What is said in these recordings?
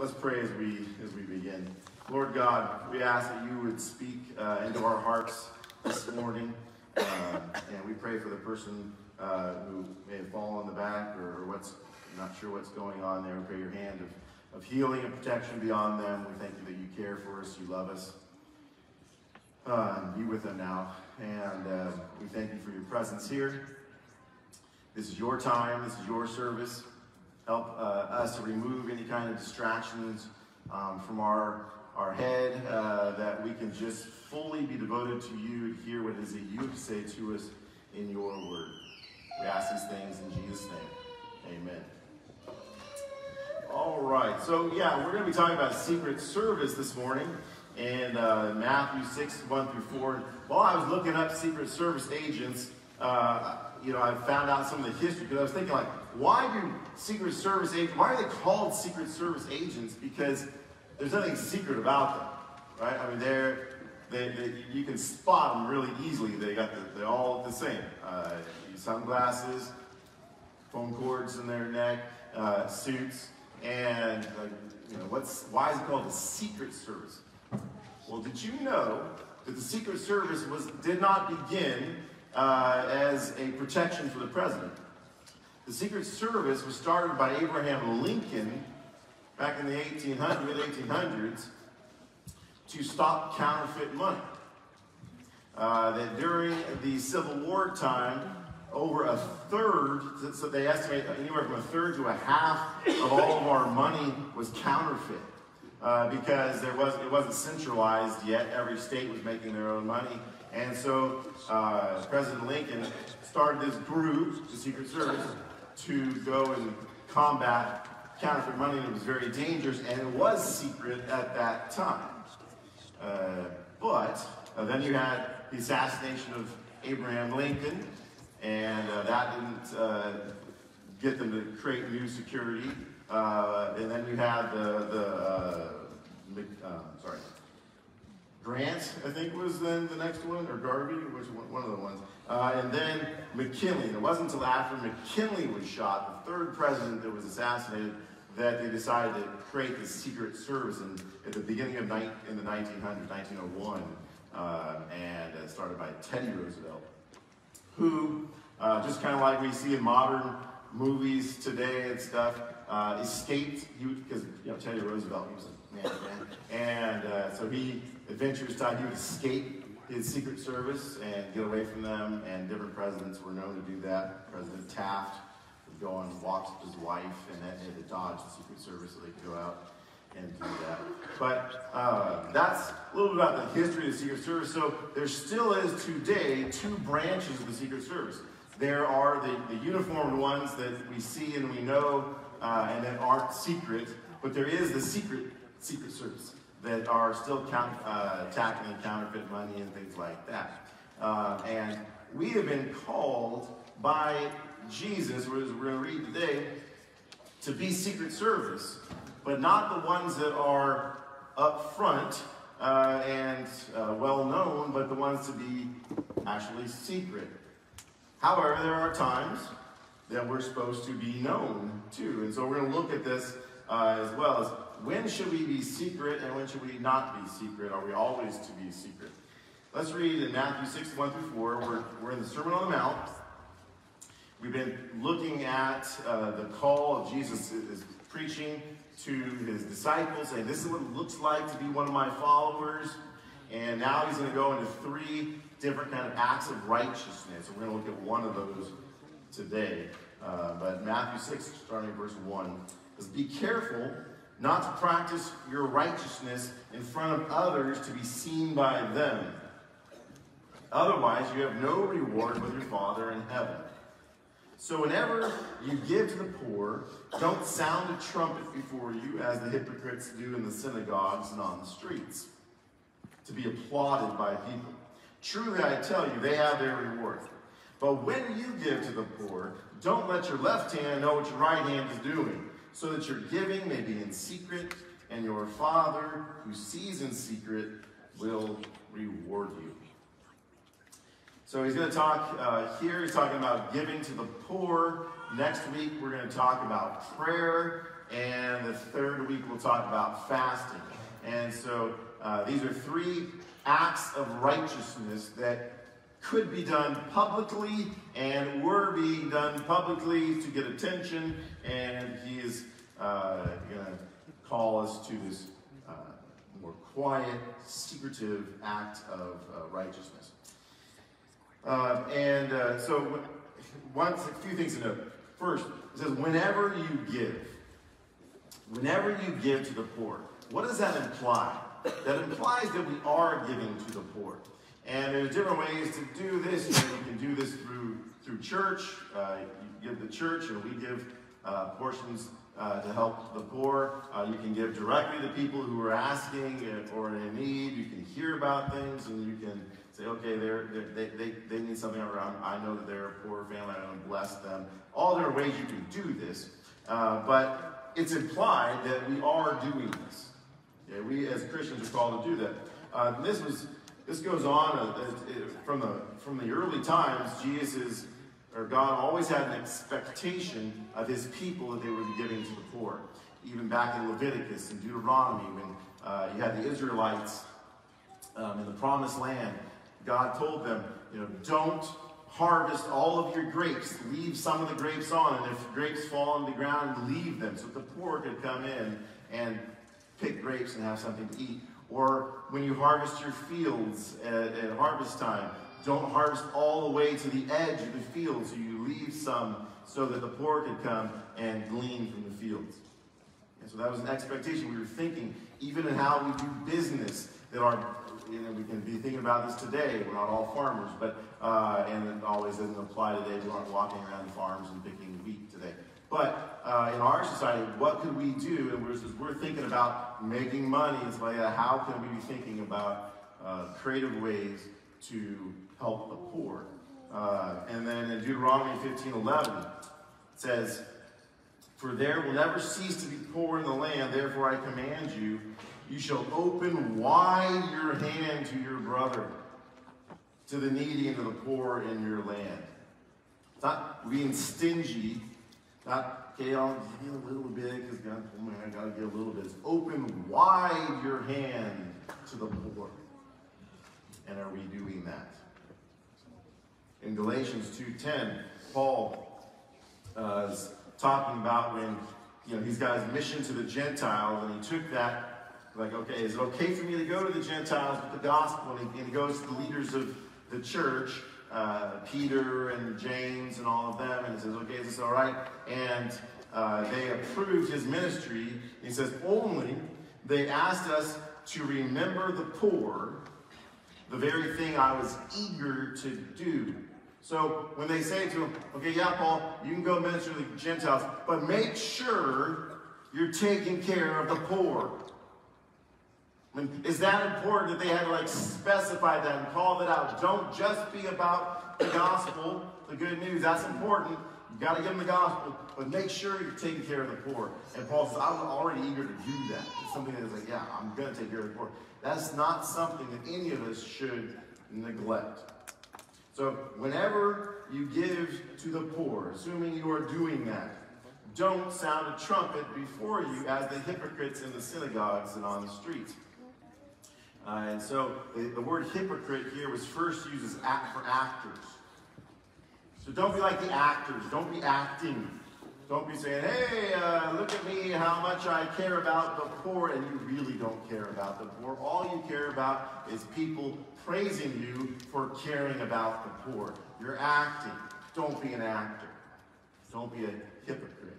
let's pray as we as we begin. Lord God, we ask that you would speak uh, into our hearts this morning, uh, and we pray for the person uh, who may have fallen in the back or, or what's not sure what's going on there. We pray your hand of, of healing and protection beyond them. We thank you that you care for us, you love us. Uh, be with them now. And uh, we thank you for your presence here. This is your time. This is your service. Help uh, us to remove any kind of distractions um, from our, our head, uh, that we can just fully be devoted to you to hear what it is that you have to say to us in your word. We ask these things in Jesus' name. Amen. All right. So, yeah, we're going to be talking about Secret Service this morning and uh, Matthew 6, 1 through 4. While I was looking up Secret Service agents, uh, you know, I found out some of the history because I was thinking, like, why do Secret Service agents, why are they called Secret Service agents? Because there's nothing secret about them, right? I mean, they're, they, they, you can spot them really easily. They got the, they're all the same. Uh, sunglasses, phone cords in their neck, uh, suits, and uh, you know what's why is it called the Secret Service? Well, did you know that the Secret Service was did not begin uh, as a protection for the president? The Secret Service was started by Abraham Lincoln back in the 1800s, mid 1800s to stop counterfeit money. Uh, that during the Civil War time, over a third, so they estimate anywhere from a third to a half of all of our money was counterfeit. Uh, because there was it wasn't centralized yet. Every state was making their own money, and so uh, President Lincoln started this group, the Secret Service, to go and combat counterfeit money. And it was very dangerous, and it was secret at that time. Uh, but uh, then you had the assassination of Abraham Lincoln, and uh, that didn't uh, get them to create new security. Uh, and then you had the, the uh, sorry, Grant, I think was then the next one, or Garvey, which one, one of the ones. Uh, and then McKinley. And it wasn't until after McKinley was shot, the third president that was assassinated, that they decided to create the secret service in, at the beginning of ni- in the 1900s, 1901, uh, and uh, started by Teddy Roosevelt, who, uh, just kind of like we see in modern movies today and stuff, uh, escaped, because you know, Teddy Roosevelt, he was a man, man. and uh, so he adventures time he would escape Secret Service and get away from them, and different presidents were known to do that. President Taft would go on walks with his wife and had to dodge the Secret Service so they could go out and do that. But uh, that's a little bit about the history of the Secret Service. So there still is today two branches of the Secret Service. There are the, the uniformed ones that we see and we know uh, and that aren't secret, but there is the secret Secret Service that are still count, uh, tackling counterfeit money and things like that. Uh, and we have been called by Jesus, as we're going to read today, to be Secret Service, but not the ones that are up front uh, and uh, well known, but the ones to be actually secret. However, there are times that we're supposed to be known too. And so we're going to look at this uh, as well as when should we be secret and when should we not be secret? Are we always to be secret? Let's read in Matthew 6, 1 through 4. We're, we're in the Sermon on the Mount. We've been looking at uh, the call of Jesus is preaching to his disciples, saying, This is what it looks like to be one of my followers. And now he's going to go into three different kind of acts of righteousness. And we're going to look at one of those today. Uh, but Matthew 6, starting at verse 1, says, Be careful not to practice your righteousness in front of others to be seen by them. Otherwise, you have no reward with your Father in heaven. So, whenever you give to the poor, don't sound a trumpet before you, as the hypocrites do in the synagogues and on the streets, to be applauded by people. Truly, I tell you, they have their reward. But when you give to the poor, don't let your left hand know what your right hand is doing so that your giving may be in secret, and your Father who sees in secret will reward you. So he's going to talk uh, here, he's talking about giving to the poor. Next week, we're going to talk about prayer And the third week, we'll talk about fasting. And so uh, these are three acts of righteousness that could be done publicly and were being done publicly to get attention. And he is uh, going to call us to this uh, more quiet, secretive act of uh, righteousness. Uh, and uh, so, once a few things to note. First, it says, whenever you give, whenever you give to the poor, what does that imply? That implies that we are giving to the poor. And there's different ways to do this. You, know, you can do this through through church. Uh, you give the church, and we give uh, portions uh, to help the poor. Uh, you can give directly to people who are asking or in need. You can hear about things, and you can say, okay, they're, they're, they they, they need something around. I know that they're a poor family. I want to bless them. All there are ways you can do this, uh, but it's implied that we are doing this. Okay? We as Christians are called to do that. Uh, this was this goes on uh, from the from the early times. Jesus or God always had an expectation of his people that they would be giving to the poor. Even back in Leviticus and Deuteronomy, when uh, you had the Israelites um, in the promised land, God told them, you know, don't harvest all of your grapes. Leave some of the grapes on, and if grapes fall on the ground, leave them so the poor could come in and pick grapes and have something to eat. Or when you harvest your fields at, at harvest time, don't harvest all the way to the edge of the field, so you leave some so that the poor could come and glean from the fields. And so that was an expectation. We were thinking, even in how we do business, that our, you know, we can be thinking about this today. We're not all farmers, but, uh, and it always doesn't apply today. We aren't walking around farms and picking. But uh, in our society, what could we do? And we're, we're thinking about making money. It's like, uh, how can we be thinking about uh, creative ways to help the poor. Uh, and then in Deuteronomy 15 11, it says, For there will never cease to be poor in the land, therefore I command you, you shall open wide your hand to your brother, to the needy and to the poor in your land. It's not being stingy, not, okay, I'll give you a little bit because God told me I got to give a little bit. Open wide your hand to the poor. And are we doing that? In Galatians 2.10, Paul uh, is talking about when you know he's got his mission to the Gentiles, and he took that, like, okay, is it okay for me to go to the Gentiles with the gospel? And he, and he goes to the leaders of the church, uh, Peter and James and all of them, and he says, okay, is this all right? And uh, they approved his ministry. He says, only they asked us to remember the poor the very thing I was eager to do. So when they say to him, okay, yeah, Paul, you can go minister to the Gentiles, but make sure you're taking care of the poor. I mean, is that important that they had to like specify that and call that out? Don't just be about the gospel, the good news. That's important. You got to give them the gospel, but make sure you're taking care of the poor. And Paul says, I was already eager to do that. It's something that's like, yeah, I'm going to take care of the poor. That's not something that any of us should neglect. So, whenever you give to the poor, assuming you are doing that, don't sound a trumpet before you as the hypocrites in the synagogues and on the streets. Uh, and so the, the, word hypocrite here was first used as act for actors. So don't be like the actors. Don't be acting don't be saying, hey, uh, look at me, how much I care about the poor, and you really don't care about the poor. All you care about is people praising you for caring about the poor. You're acting. Don't be an actor. Don't be a hypocrite.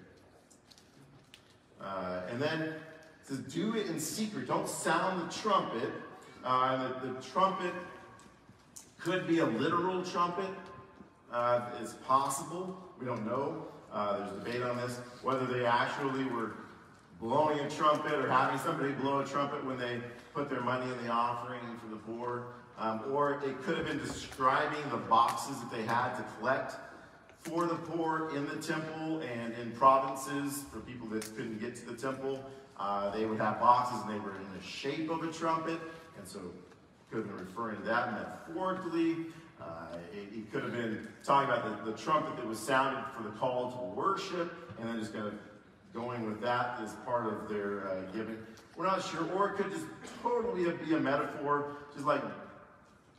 Uh, and then it says, do it in secret. Don't sound the trumpet. Uh, the, the, trumpet could be a literal trumpet. Uh, it's possible. We don't know. Uh, there's debate on this, whether they actually were blowing a trumpet or having somebody blow a trumpet when they put their money in the offering for the poor. Um, or it could have been describing the boxes that they had to collect for the poor in the temple and in provinces for people that couldn't get to the temple. Uh, they would have boxes and they were in the shape of a trumpet. And so could have been referring to that metaphorically. Uh, it, could have been talking about the, the trumpet that was sounded for the call to worship, and then just kind of going with that as part of their uh, giving. We're not sure. Or it could just totally be a metaphor, just like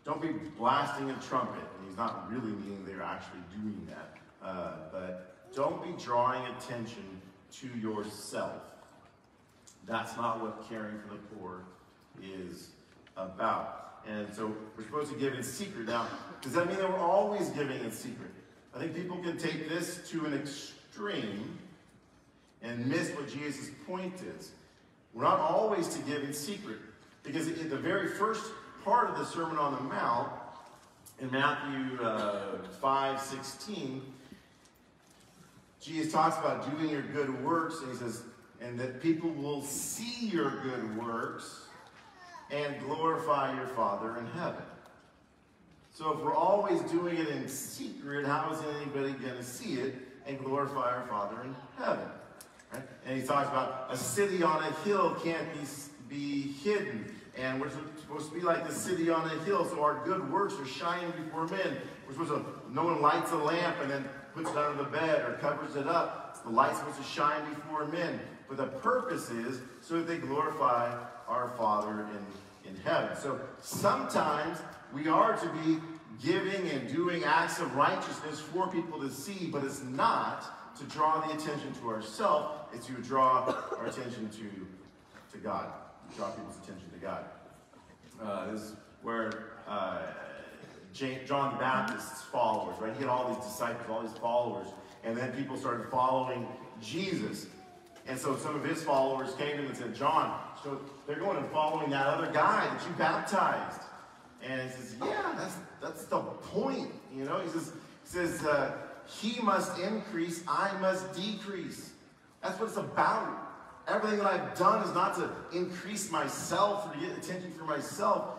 don't be blasting a trumpet. And he's not really meaning they're actually doing that. Uh, but don't be drawing attention to yourself. That's not what caring for the poor is about. And so we're supposed to give in secret. Now, does that mean that we're always giving in secret? I think people can take this to an extreme and miss what Jesus' point is. We're not always to give in secret. Because in the very first part of the Sermon on the Mount, in Matthew uh, 5 16, Jesus talks about doing your good works, and he says, and that people will see your good works and glorify your Father in heaven. So if we're always doing it in secret, how is anybody going to see it and glorify our Father in heaven? Right? And he talks about a city on a hill can't be, be hidden. And we're supposed to be like the city on a hill, so our good works are shining before men. We're supposed to, no one lights a lamp and then puts it under the bed or covers it up. The light's supposed to shine before men. But the purpose is so that they glorify our Father in, in heaven. So sometimes we are to be giving and doing acts of righteousness for people to see, but it's not to draw the attention to ourselves, it's to draw our attention to, to God, draw people's attention to God. Uh, this is where uh, John the Baptist's followers, right? He had all these disciples, all these followers, and then people started following Jesus. And so some of his followers came to him and said, John, so they're going and following that other guy that you baptized. And he says, Yeah, that's that's the point. You know, he says, he says, uh, he must increase, I must decrease. That's what it's about. Everything that I've done is not to increase myself or to get attention for myself.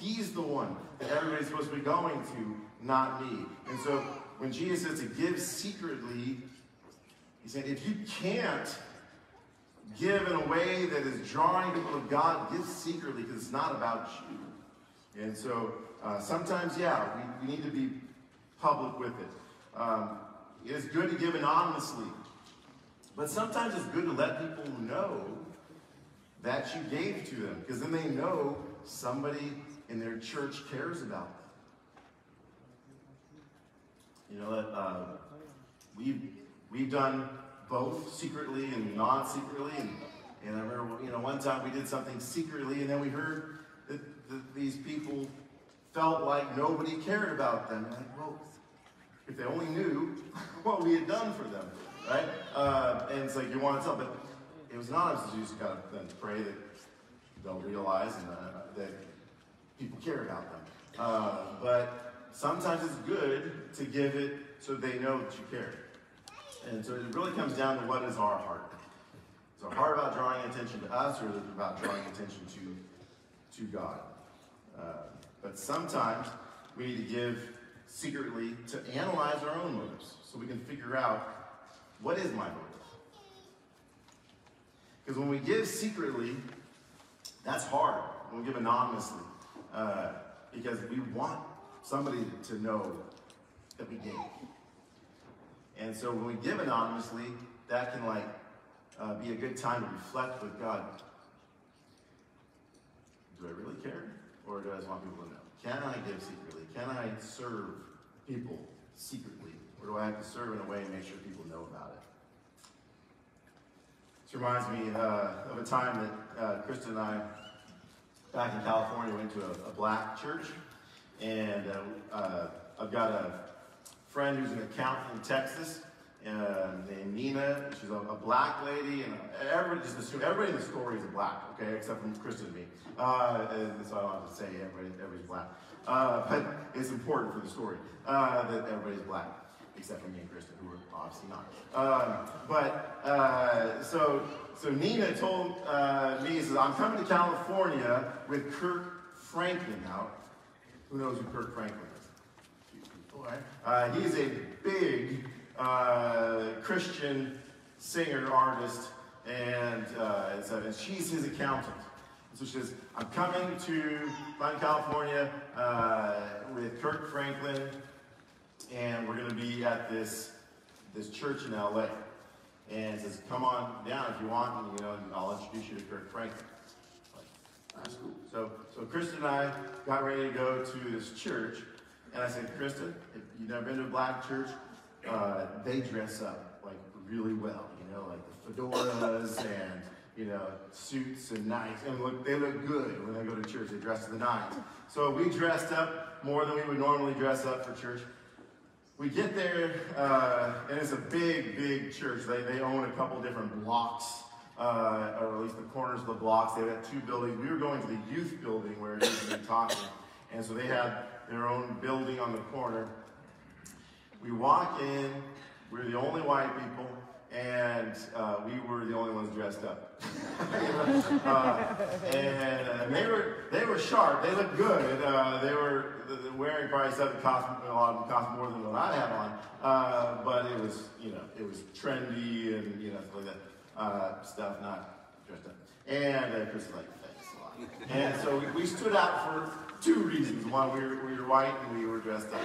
He's the one that everybody's supposed to be going to, not me. And so when Jesus says to give secretly, he said, if you can't give in a way that is drawing people to God, give secretly because it's not about you. And so uh, sometimes, yeah, we, we, need to be public with it. Um, it is good to give anonymously, but sometimes it's good to let people know that you gave to them because then they know somebody in their church cares about them. You know uh, we've we've done both secretly and non-secretly, and, and I remember you know one time we did something secretly, and then we heard that, that these people felt like nobody cared about them. Like, well, if they only knew what we had done for them, right? Uh, and it's like you want to tell, but it was not as you just to then pray that they'll realize and, uh, that people care about them. Uh, but sometimes it's good to give it so they know that you care. And so it really comes down to what is our heart. Is our heart about drawing attention to us, or is it about drawing attention to, to God? Uh, but sometimes we need to give secretly to analyze our own motives so we can figure out what is my motive. Because when we give secretly, that's hard. When we give anonymously, uh, because we want somebody to know that we gave. And so when we give anonymously, that can like uh, be a good time to reflect with God. Do I really care? Or do I just want people to know? Can I give secretly? Can I serve people secretly? Or do I have to serve in a way and make sure people know about it? This reminds me uh, of a time that uh, Kristen and I, back in California, went to a, a black church. And uh, uh I've got a friend who's an accountant in Texas uh, named Nina. She's a, a, black lady, and everybody just assume everybody in the story is black, okay, except for Kristen and me. Uh, and so I don't have to say everybody, everybody's black. Uh, but it's important for the story uh, that everybody's black, except for me and Kristen, who are obviously not. Um, but uh, so so Nina told uh, me, says, I'm coming to California with Kirk Franklin. Now, who knows who Kirk Franklin Uh, he's a big uh, Christian singer, artist, and, uh, and, so, and she's his accountant. So she says, I'm coming to Southern California uh, with Kirk Franklin, and we're going to be at this, this church in LA. and says, "Come on down if you want, and you know, and I'll introduce you to Kirk Franklin." Like, That's cool. So, so Kristen and I got ready to go to this church, and I said, Kristen, if you've never been to a black church, uh, they dress up like really well, you know, like the fedoras and you know suits and nice, and look, they look good when they go to church. They dress to the nines. So we dressed up more than we would normally dress up for church. We get there, uh, and it's a big, big church. They, they own a couple different blocks, uh, or at least the corners of the blocks. They've got two buildings. We were going to the youth building where to be talking, and so they had their own building on the corner. We walk in, we're the only white people, and uh, we were the only ones dressed up. uh, and, uh, they were they were sharp. They looked good. Uh, they were wearing probably that cost a lot of them cost more than what I had on. Uh, but it was you know it was trendy and you know like that uh, stuff, not dressed up. And Chris was like. And so we, we stood out for two reasons. One, we were, we were white and we were dressed up.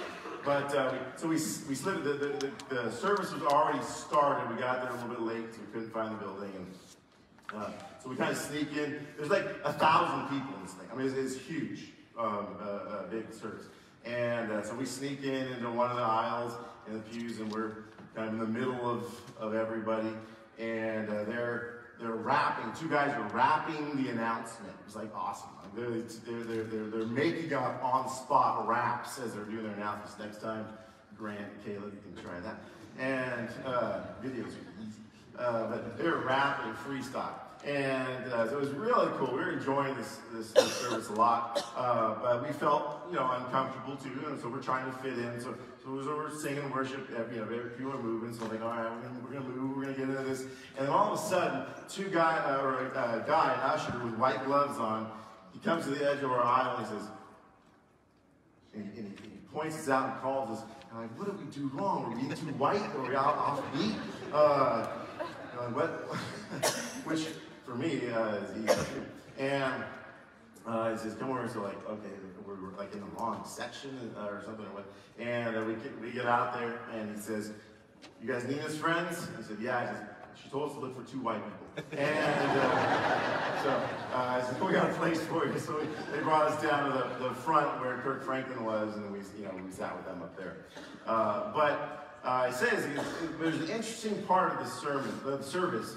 But uh, so we, we slid, the, the, the, service was already started. We got there a little bit late, so we couldn't find the building. And uh, so we kind of sneak in. There's like a thousand people in this thing. I mean, it's, it's huge, um, uh, uh big service. And uh, so we sneak in into one of the aisles in the pews, and we're kind of in the middle of, of everybody. And uh, they're they're rapping. Two guys are rapping the announcement. It was like awesome. They're, they're, they're, they're, they're making up on spot raps as they're doing their announcements. Next time, Grant, Caleb, you can try that. And uh, videos are easy. Uh, but they're rapping freestyle. And uh, so it was really cool. We were enjoying this, this, this service a lot. Uh, but we felt, you know, uncomfortable too. And so we're trying to fit in. So, so we're singing worship. You know, people are moving. So we're like, all right, we're going to move. We're to get into this. And then all of a sudden, two guy, uh, or a guy, an usher with white gloves on, he comes to the edge of our aisle and he says, and he, and he, and he points us out and calls us. And I'm like, what did we do wrong? Were we too white? Were we out off beat? Uh, what? Which for me uh, is easy. And uh, he says, come over. So like, okay, we're, we're, like in the wrong section uh, or something. Or what. And uh, we, get, we get out there and he says, you guys need us friends? I said, yeah. She told us to look for two white people. And uh, so uh, I said, we got a place for you. So they brought us down to the, the front where Kirk Franklin was, and we, you know, we sat with them up there. Uh, but uh, it says there's an interesting part of the sermon, the service,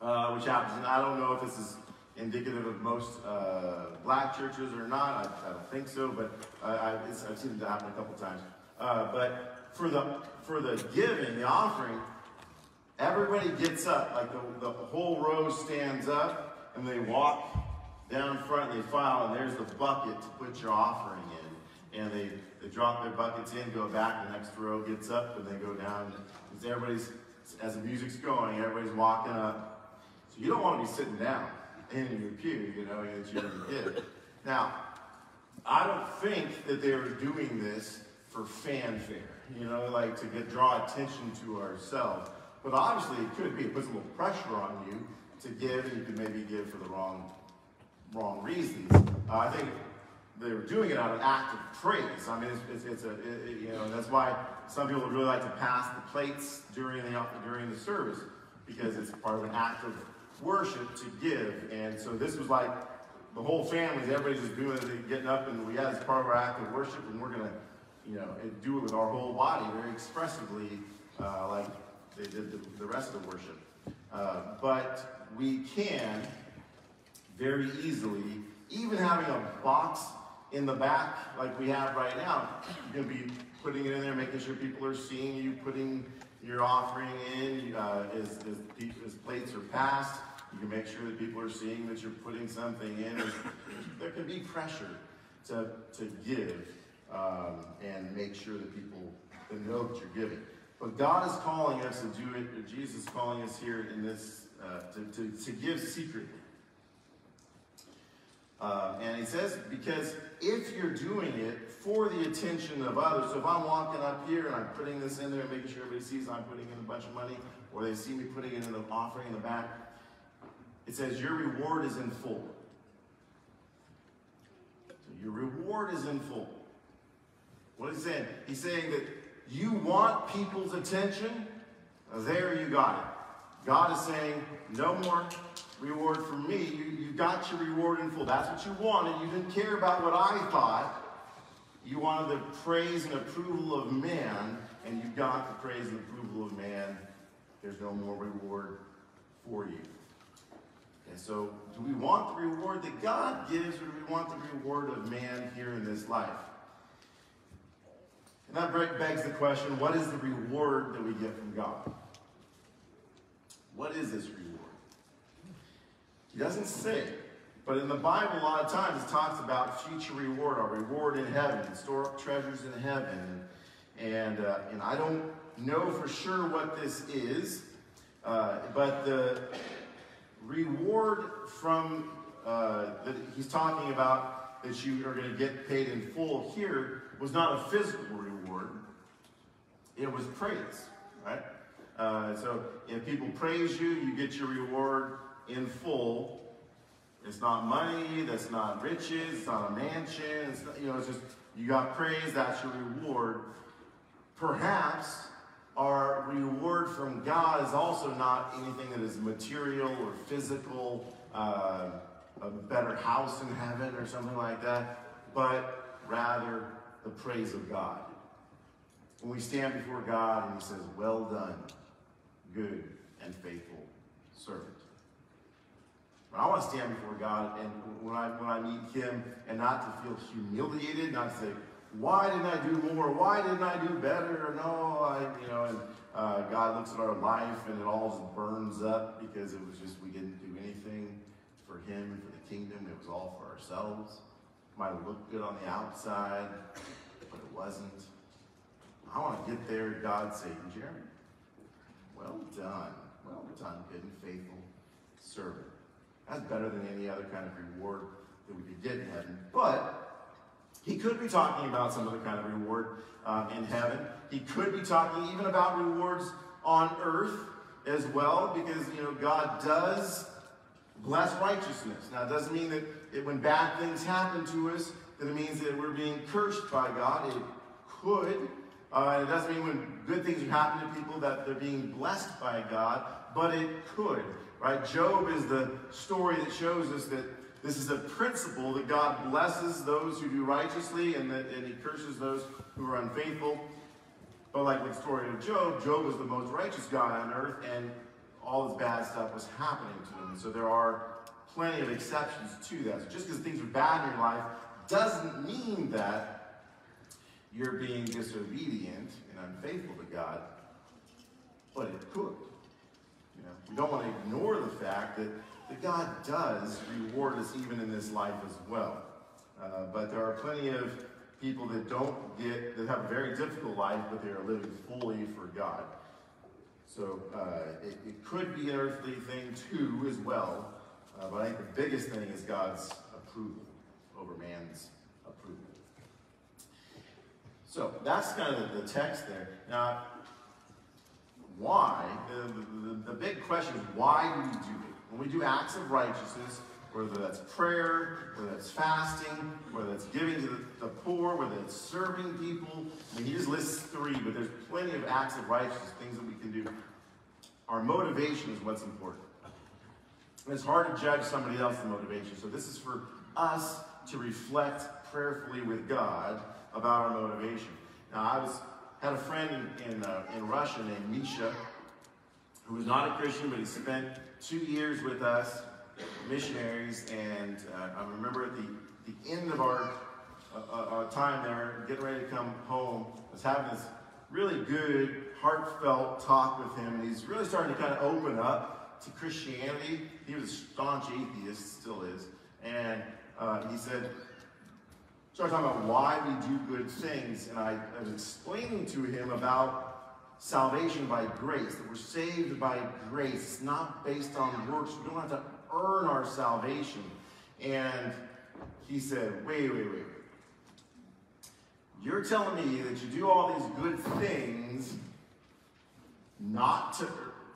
uh, which happens, and I don't know if this is indicative of most uh, black churches or not. I, I don't think so, but I, have seen it happen a couple times. Uh, but for the for the giving, the offering, Everybody gets up, like the, the whole row stands up, and they walk down front, and they file, and there's the bucket to put your offering in. And they, they drop their buckets in, go back, the next row gets up, and they go down. As everybody's, as the music's going, everybody's walking up. So you don't want to be sitting down in your pew, you know, that you're going to give. Now, I don't think that they were doing this for fanfare, you know, like to get draw attention to ourselves. But obviously, it could be. It puts a little pressure on you to give, and you could maybe give for the wrong, wrong reasons. Uh, I think they were doing it out of act of praise. I mean, it's, it's, it's a, it, you know, that's why some people would really like to pass the plates during the, during the service, because it's part of an act of worship to give. And so this was like the whole family, everybody's just doing it, getting up, and we had as part of our act of worship, and we're going to, you know, do it with our whole body very expressively, uh, like they did the, the rest of the worship. Uh, but we can very easily, even having a box in the back like we have right now, you can be putting it in there, making sure people are seeing you, putting your offering in uh, as, as, as, plates are passed. You can make sure that people are seeing that you're putting something in. there can be pressure to, to give um, and make sure that people know that you're giving. But God is calling us to do it, Jesus is calling us here in this, uh, to, to, to, give secretly. Uh, and he says, because if you're doing it for the attention of others, so if I'm walking up here and I'm putting this in there, and making sure everybody sees I'm putting in a bunch of money, or they see me putting it in the offering in the back, it says your reward is in full. So your reward is in full. What is he saying? He's saying that you want people's attention? There you got it. God is saying, no more reward for me. You, you got your reward in full. That's what you wanted. You didn't care about what I thought. You wanted the praise and approval of man, and you got the praise and approval of man. There's no more reward for you. And so, do we want the reward that God gives, or do we want the reward of man here in this life? And that begs the question what is the reward that we get from God? What is this reward? He doesn't say. But in the Bible, a lot of times it talks about future reward, our reward in heaven, store up treasures in heaven. And, uh, and I don't know for sure what this is, uh, but the reward from uh, that he's talking about that you are going to get paid in full here was not a physical reward, it was praise, right? Uh, so if people praise you, you get your reward in full. It's not money, that's not riches, it's not a mansion, not, you know, it's just you got praise, that's your reward. Perhaps our reward from God is also not anything that is material or physical, uh, a better house in heaven or something like that, but rather the praise of God. When we stand before God and He says, Well done, good and faithful servant. When I want to stand before God and when I when I meet Him and not to feel humiliated, not to say, why didn't I do more? Why didn't I do better? No, I, you know, and uh, God looks at our life and it all burns up because it was just we didn't do anything for Him and for the kingdom. It was all for ourselves. Might have looked good on the outside, but it wasn't. I want to get there. God saying, Jeremy, well done. Well done, good and faithful servant. That's better than any other kind of reward that we could get in heaven. But he could be talking about some other kind of reward um, in heaven. He could be talking even about rewards on earth as well, because you know God does bless righteousness. Now, it doesn't mean that it, when bad things happen to us, that it means that we're being cursed by God. It could. Uh, it doesn't mean when good things happen to people that they're being blessed by God, but it could. Right? Job is the story that shows us that this is a principle that God blesses those who do righteously and that and he curses those who are unfaithful. But like with the story of Job, Job was the most righteous guy on earth, and all this bad stuff was happening to him. So there are plenty of exceptions to that. So just because things are bad in your life doesn't mean that you're being disobedient and unfaithful to God, but it could. You know, we don't want to ignore the fact that, that God does reward us even in this life as well. Uh, but there are plenty of people that don't get, that have a very difficult life, but they are living fully for God. So uh, it, it, could be an earthly thing too, as well. Uh, but I think the biggest thing is God's approval over man's approval. So that's kind of the, the text there. Now, why, the, the, the, big question is why do we do it? When we do acts of righteousness, whether that's prayer, whether that's fasting, whether that's giving to the, the poor, whether it's serving people, I mean, he just lists three, but there's plenty of acts of righteousness, things that we can do. Our motivation is what's important. And it's hard to judge somebody else's motivation, so this is for us to reflect prayerfully with God about our motivation. Now, I was had a friend in, in, uh, in Russia named Misha, who was not a Christian, but he spent two years with us, missionaries, and uh, I remember at the, the end of our uh, uh time there, getting ready to come home, I was having this really good, heartfelt talk with him, and he's really starting to kind of open up to Christianity. He was a staunch atheist, still is, and uh, he said, started talking about why we do good things, and I, I was explaining to him about salvation by grace, that we're saved by grace. It's not based on works. We don't have to earn our salvation. And he said, wait, wait, wait. You're telling me that you do all these good things not to,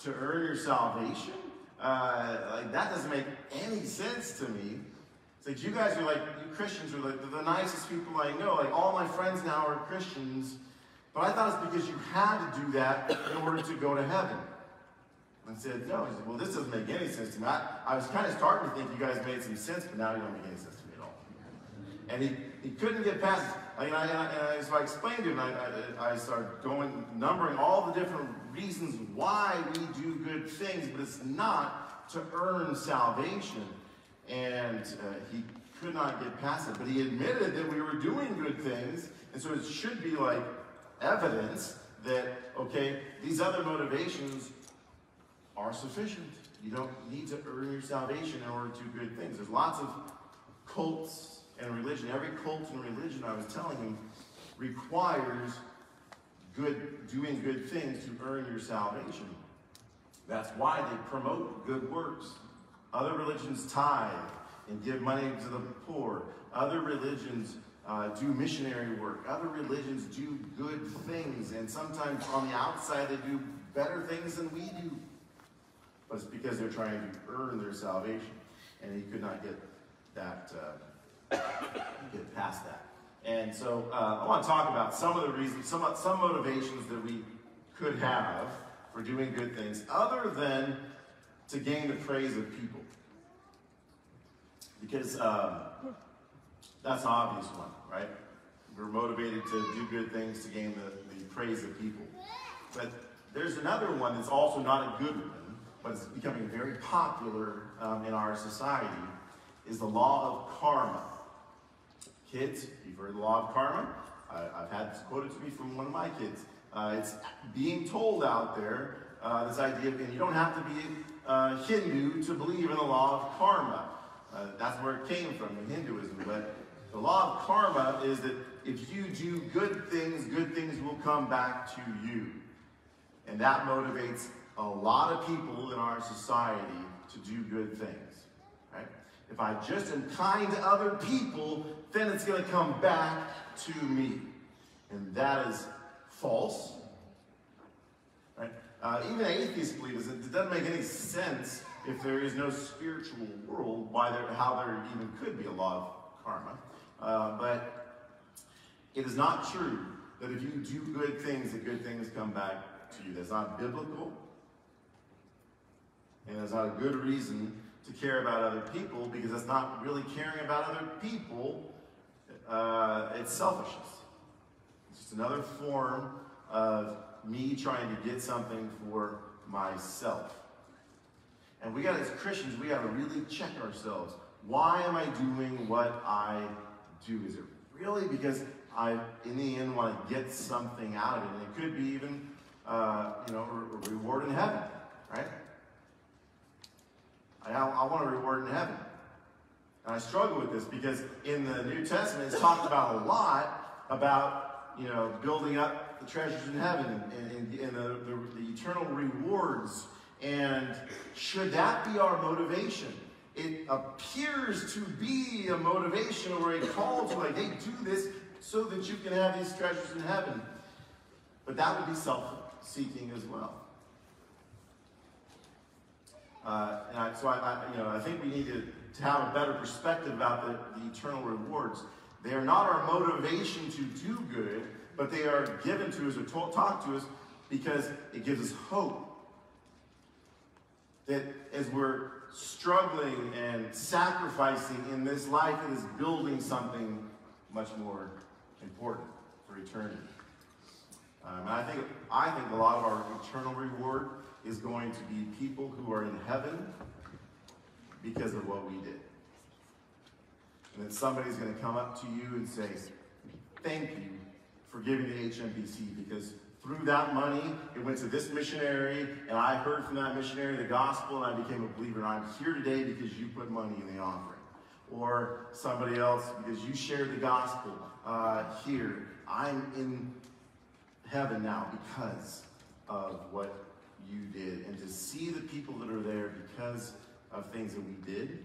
to earn your salvation? Uh, like that doesn't make any sense to me. It's like you guys are like, you Christians are like the, the nicest people I know. Like all my friends now are Christians. But I thought it's because you had to do that in order to go to heaven. And said, no. He said, well, this doesn't make any sense to me. I, I was kind of starting to think you guys made some sense, but now you don't make any sense to me at all. And he, he couldn't get past it. I, and I, and I, so I explained to him, I, I, I started going, numbering all the different reasons why we do good things, but it's not to earn salvation. And uh, he could not get past it. But he admitted that we were doing good things, and so it should be like evidence that, okay, these other motivations are sufficient. You don't need to earn your salvation in order to do good things. There's lots of cults and religion. Every cult and religion, I was telling him, requires good, doing good things to earn your salvation. That's why they promote good works. Other religions tithe and give money to the poor. Other religions uh, do missionary work. Other religions do good things, and sometimes on the outside they do better things than we do. But it's because they're trying to earn their salvation, and he could not get that, uh, get past that. And so uh, I want to talk about some of the reasons, some some motivations that we could have for doing good things, other than to gain the praise of people. Because um, that's an obvious one, right? We're motivated to do good things to gain the, the praise of people. But there's another one that's also not a good one, but it's becoming very popular um, in our society, is the law of karma. Kids, you've heard the law of karma. I, have had this quoted to me from one of my kids. Uh, it's being told out there, uh, this idea of, and you don't have to be uh, Hindu to believe in the law of karma. Uh, that's where it came from in Hinduism. But the law of karma is that if you do good things, good things will come back to you. And that motivates a lot of people in our society to do good things. Right? If I just am kind to other people, then it's going to come back to me. And that is false. Right? Uh, even atheists believe this. It doesn't make any sense if there is no spiritual world, why there, how there even could be a law of karma. Uh, but it is not true that if you do good things, that good things come back to you. That's not biblical. And that's not a good reason to care about other people because that's not really caring about other people. Uh, it's selfishness. It's just another form of me trying to get something for myself. And we got, as Christians, we got to really check ourselves. Why am I doing what I do? Is it really because I, in the end, want to get something out of it? And it could be even, uh, you know, a reward in heaven, right? I, I want a reward in heaven. And I struggle with this because in the New Testament, it's talked about a lot about, you know, building up the treasures in heaven and, and, and the, the, the eternal rewards and should that be our motivation? It appears to be a motivation or a call to like, hey, do this so that you can have these treasures in heaven. But that would be self-seeking as well. Uh, and I, so I, I, you know, I think we need to, to have a better perspective about the, the eternal rewards. They are not our motivation to do good, but they are given to us or taught to us because it gives us hope that as we're struggling and sacrificing in this life, it is building something much more important for eternity. Um, and I think, I think a lot of our eternal reward is going to be people who are in heaven because of what we did. And then somebody's going to come up to you and say, Thank you for giving to HMBC because through that money, it went to this missionary, and I heard from that missionary the gospel, and I became a believer. And I'm here today because you put money in the offering. Or somebody else, because you shared the gospel uh, here. I'm in heaven now because of what you did. And to see the people that are there because of things that we did,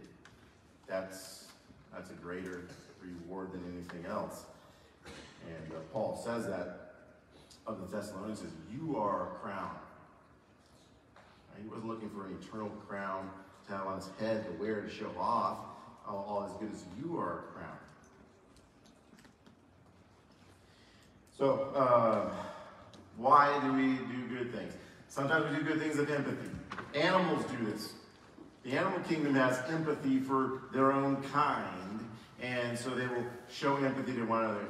that's, that's a greater reward than anything else. And uh, Paul says that of the Thessalonians says, You are a crown. He wasn't looking for an eternal crown to have on his head to wear to show off, all, all as good as you are a crown. So, uh, why do we do good things? Sometimes we do good things of empathy. Animals do this. The animal kingdom has empathy for their own kind, and so they will show empathy to one another.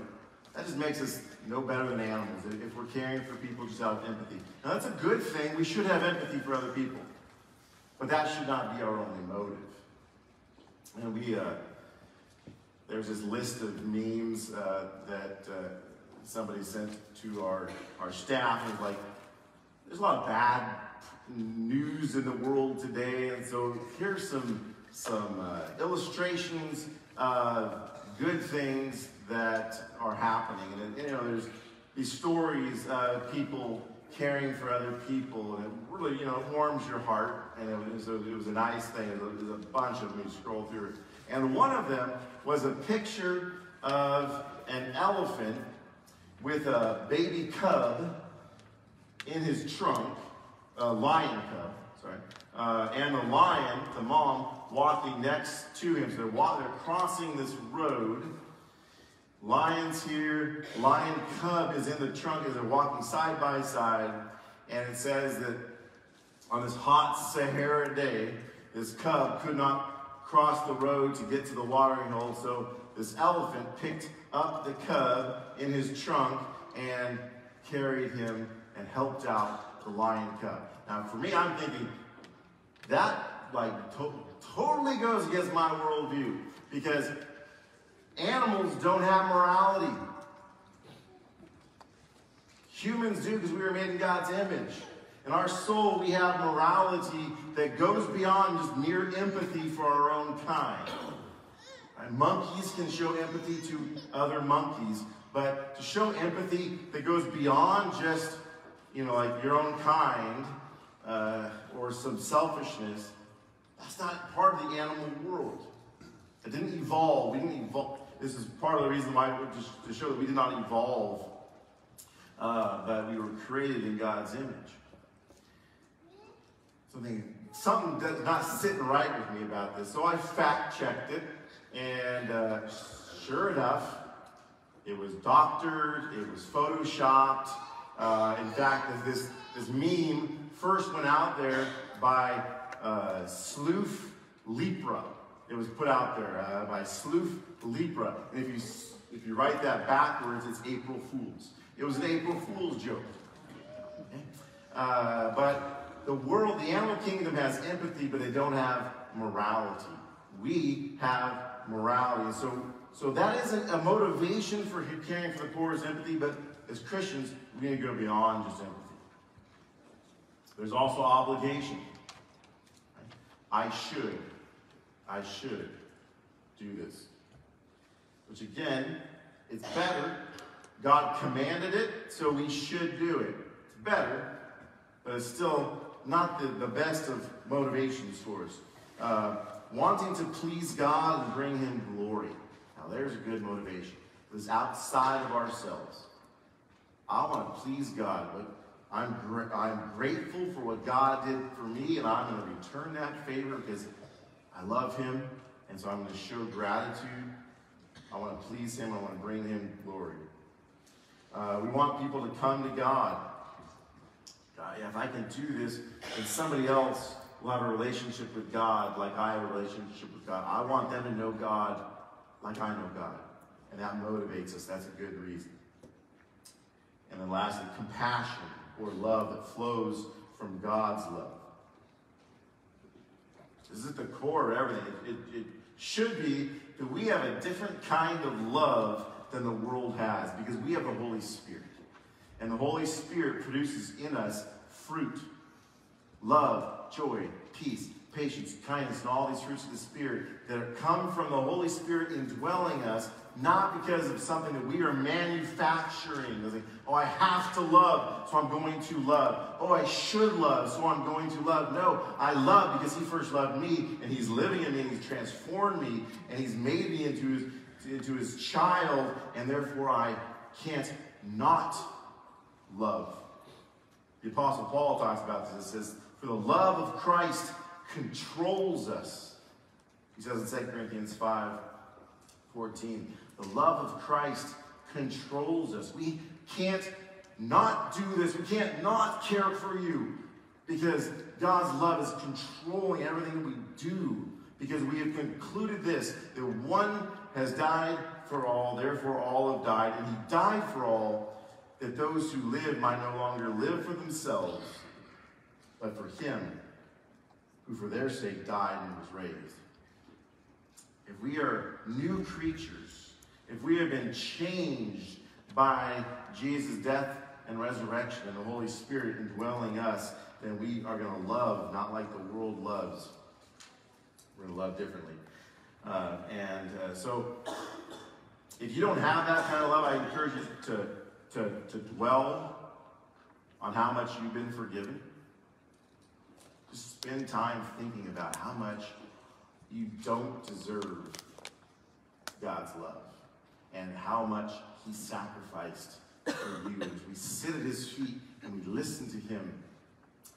That just makes us no better than animals if we're caring for people just out of empathy. Now, that's a good thing. We should have empathy for other people. But that should not be our only motive. And we, uh, there's this list of memes uh, that uh, somebody sent to our, our staff. And like, there's a lot of bad news in the world today. And so here's some, some uh, illustrations of good things that are happening. And, you know, there's these stories of people caring for other people, and it really, you know, it warms your heart. And it was a, it was a nice thing. There was a bunch of them. You scroll through. And one of them was a picture of an elephant with a baby cub in his trunk, a lion cub, sorry, uh, and the lion, the mom, walking next to him. So they're, they're crossing this road. Lion's here, lion cub is in the trunk as they're walking side by side. And it says that on this hot Sahara day, this cub could not cross the road to get to the watering hole. So this elephant picked up the cub in his trunk and carried him and helped out the lion cub. Now, for me, I'm thinking that like to totally goes against my worldview because animals don't have morality. Humans do because we were made in God's image. In our soul, we have morality that goes beyond just mere empathy for our own kind. Monkeys can show empathy to other monkeys, but to show empathy that goes beyond just, you know, like your own kind uh, or some selfishness, that's not part of the animal world. It didn't evolve. We didn't evolve. This is part of the reason why, just to show that we did not evolve, uh, but we were created in God's image. Something, something that's not sitting right with me about this. So I fact checked it, and uh, sure enough, it was doctored, it was photoshopped. Uh, in fact, this, this meme first went out there by uh, Sloof Lirpa. It was put out there uh, by Sloof Lirpa. And if you, if you write that backwards, it's April Fool's. It was an April Fool's joke. Okay? Uh, but the world, the animal kingdom has empathy, but they don't have morality. We have morality. So, so that isn't a motivation for caring for the poor is empathy, but as Christians, we need to go beyond just empathy. There's also obligation. I should. I should do this. Which again, it's better. God commanded it, so we should do it. It's better, but it's still not the, the best of motivations for us. Uh, wanting to please God and bring Him glory. Now, there's a good motivation. It's outside of ourselves. I want to please God, but I'm, I'm grateful for what God did for me, and I'm going to return that favor because I love Him, and so I'm going to show gratitude. I want to please Him. I want to bring Him glory. Uh, we want people to come to God. God. If I can do this, then somebody else will have a relationship with God like I have a relationship with God. I want them to know God like I know God. And that motivates us. That's a good reason. And then lastly, compassion or love that flows from God's love. Is at the core of everything. It, it, it should be that we have a different kind of love than the world has because we have the Holy Spirit. And the Holy Spirit produces in us fruit love, joy, peace, patience, kindness, and all these fruits of the Spirit that come from the Holy Spirit indwelling us not because of something that we are manufacturing. Like, oh, I have to love, so I'm going to love. Oh, I should love, so I'm going to love. No, I love because He first loved me, and He's living in me, and He's transformed me, and He's made me into His, into his child, and therefore I can't not love. The Apostle Paul talks about this. It says, For the love of Christ controls us. He says in 2 Corinthians 5 14. The love of Christ controls us. We can't not do this. We can't not care for you because God's love is controlling everything we do because we have concluded this that one has died for all, therefore all have died, and he died for all that those who live might no longer live for themselves, but for him who for their sake died and was raised. If we are new creatures, if we have been changed by Jesus' death and resurrection and the Holy Spirit indwelling us, then we are going to love not like the world loves. We're going to love differently. Uh, and uh, so, if you don't have that kind of love, I encourage you to, to, to dwell on how much you've been forgiven. Just spend time thinking about how much you don't deserve God's love and how much He sacrificed for you. As we sit at His feet and we listen to Him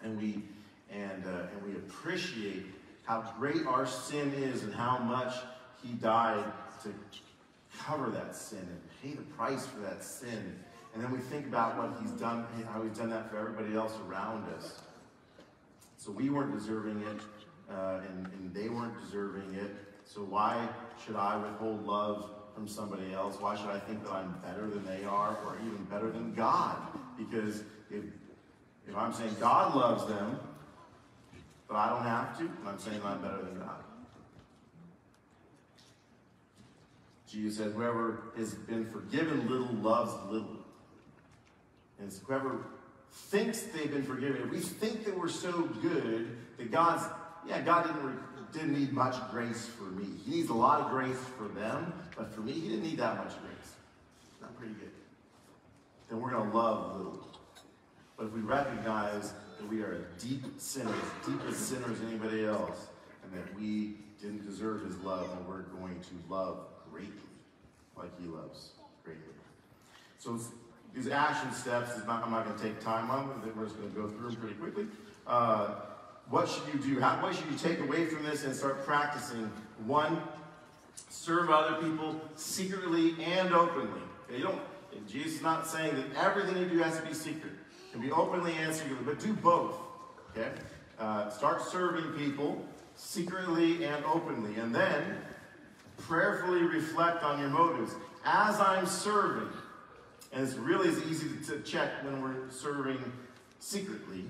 and we and uh, and we appreciate how great our sin is and how much He died to cover that sin and pay the price for that sin. And then we think about what He's done, how He's done that for everybody else around us. So we weren't deserving it, uh, and, and they weren't deserving it. So why should I withhold love from somebody else? Why should I think that I'm better than they are, or even better than God? Because if if I'm saying God loves them, but I don't have to, I'm saying I'm better than God. Jesus said, Whoever has been forgiven little loves little. And it's whoever thinks they've been forgiven, if we think that we're so good that God's, yeah, God didn't, didn't need much grace for me. He needs a lot of grace for them, but for me, He didn't need that much grace. Not pretty good. Then we're going to love little. But if we recognize that we are deep sinners, deepest sinners than anybody else, and that we didn't deserve his love, then we're going to love greatly, like he loves greatly. So these action steps, I'm not going to take time on them, we're just going to go through them pretty quickly. Uh, what should you do? How, what should you take away from this and start practicing? One, serve other people secretly and openly. Okay, you don't, Jesus is not saying that everything you do has to be secret can be openly and secretly, but do both. Okay? Uh, start serving people secretly and openly, and then prayerfully reflect on your motives. As I'm serving, and it's really as easy to check when we're serving secretly,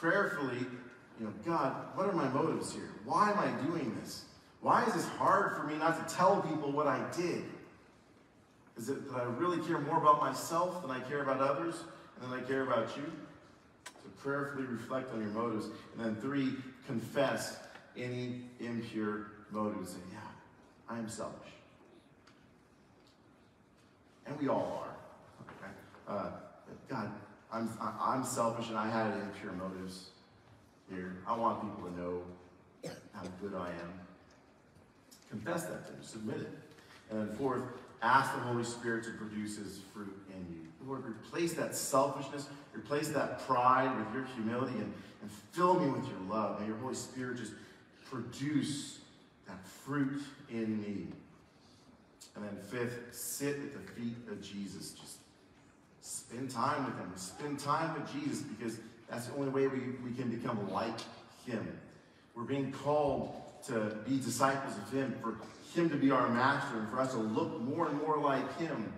prayerfully, you know, God, what are my motives here? Why am I doing this? Why is this hard for me not to tell people what I did? Is it that I really care more about myself than I care about others? and then I care about you. So prayerfully reflect on your motives. And then three, confess any impure motives. And yeah, I am selfish. And we all are. Okay? Uh, God, I'm, I'm selfish and I had impure motives here. I want people to know how good I am. Confess that to him, submit it. And then fourth, ask the Holy Spirit to produce his fruit in you. Lord, replace that selfishness, replace that pride with your humility, and, and fill me with your love. May your Holy Spirit just produce that fruit in me. And then fifth, sit at the feet of Jesus. Just spend time with him. Spend time with Jesus because that's the only way we, we can become like him. We're being called to be disciples of him, for him to be our master, and for us to look more and more like him.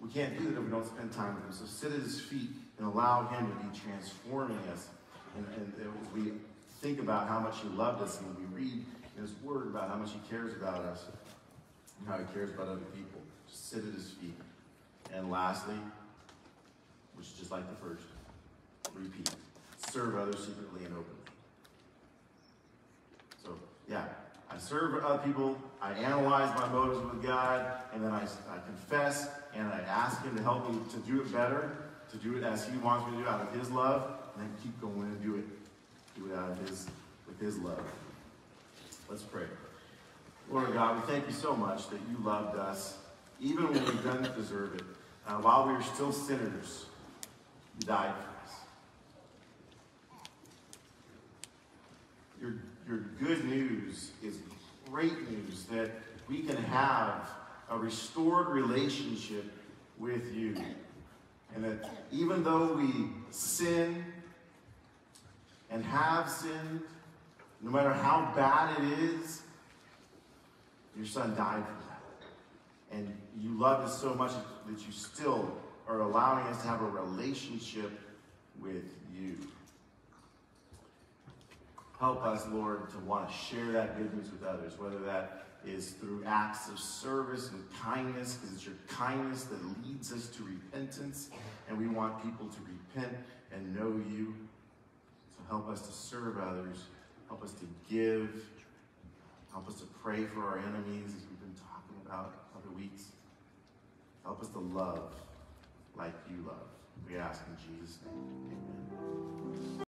We can't do that if we don't spend time with him. So sit at his feet and allow him to be transforming us. And, and we think about how much he loved us and we read his word about how much he cares about us and how he cares about other people, just sit at his feet. And lastly, which is just like the first, repeat. Serve others secretly and openly. So, yeah, I serve other people, I analyze my motives with God, and then I, I confess and I ask Him to help me to do it better, to do it as He wants me to do out of His love, and then keep going and do it, do it out of His, with His love. Let's pray. Lord God, we thank you so much that you loved us, even when we didn't deserve it. Uh, while we were still sinners, you died for us. Your, your good news is great news that we can have a restored relationship with you. And that even though we sin and have sinned, no matter how bad it is, your son died for that. And you love us so much that you still are allowing us to have a relationship with you. Help us, Lord, to want to share that good news with others, whether that is through acts of service and kindness, because it's your kindness that leads us to repentance, and we want people to repent and know you. So help us to serve others, help us to give, help us to pray for our enemies, as we've been talking about weeks. Help us to love like you love. We ask in Jesus' name. Amen.